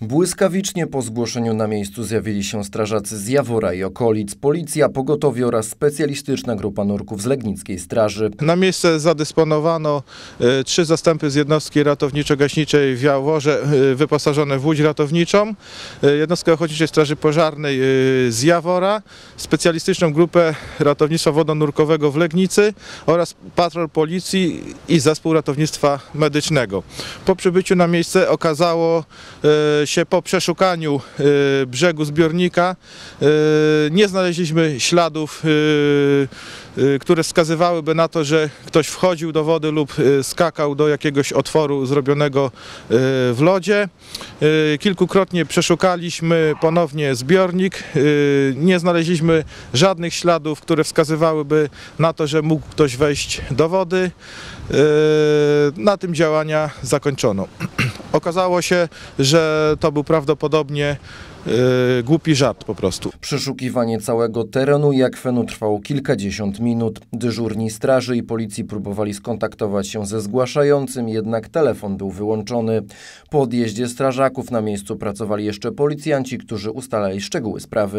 Błyskawicznie po zgłoszeniu na miejscu zjawili się strażacy z Jawora i okolic, policja, pogotowie oraz specjalistyczna grupa nurków z Legnickiej Straży. Na miejsce zadysponowano e, trzy zastępy z jednostki ratowniczo-gaśniczej w Jaworze e, wyposażone w łódź ratowniczą, e, jednostkę Ochotniczej Straży Pożarnej z Jawora, specjalistyczną grupę ratownictwa wodonurkowego w Legnicy oraz patrol policji i zespół ratownictwa medycznego. Po przybyciu na miejsce okazało się po przeszukaniu e, brzegu zbiornika e, nie znaleźliśmy śladów e, które wskazywałyby na to, że ktoś wchodził do wody lub skakał do jakiegoś otworu zrobionego w lodzie. Kilkukrotnie przeszukaliśmy ponownie zbiornik. Nie znaleźliśmy żadnych śladów, które wskazywałyby na to, że mógł ktoś wejść do wody. Na tym działania zakończono. Okazało się, że to był prawdopodobnie e, głupi żart po prostu. Przeszukiwanie całego terenu i akwenu trwało kilkadziesiąt minut. Dyżurni straży i policji próbowali skontaktować się ze zgłaszającym, jednak telefon był wyłączony. Po odjeździe strażaków na miejscu pracowali jeszcze policjanci, którzy ustalali szczegóły sprawy.